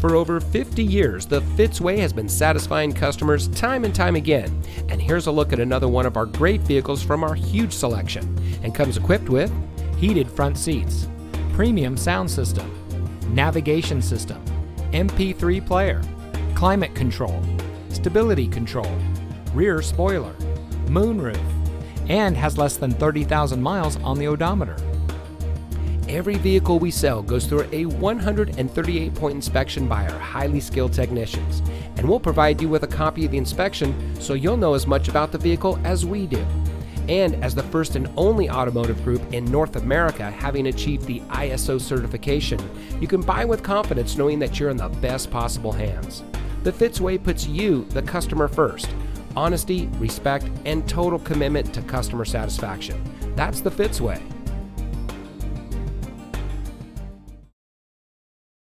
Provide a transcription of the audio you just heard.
For over 50 years, the Fitzway has been satisfying customers time and time again. And here's a look at another one of our great vehicles from our huge selection and comes equipped with heated front seats, premium sound system, navigation system, MP3 player, climate control, stability control, rear spoiler, moonroof, and has less than 30,000 miles on the odometer. Every vehicle we sell goes through a 138 point inspection by our highly skilled technicians, and we'll provide you with a copy of the inspection so you'll know as much about the vehicle as we do. And as the first and only automotive group in North America having achieved the ISO certification, you can buy with confidence knowing that you're in the best possible hands. The Fitzway puts you, the customer, first. Honesty, respect, and total commitment to customer satisfaction. That's the Fitzway.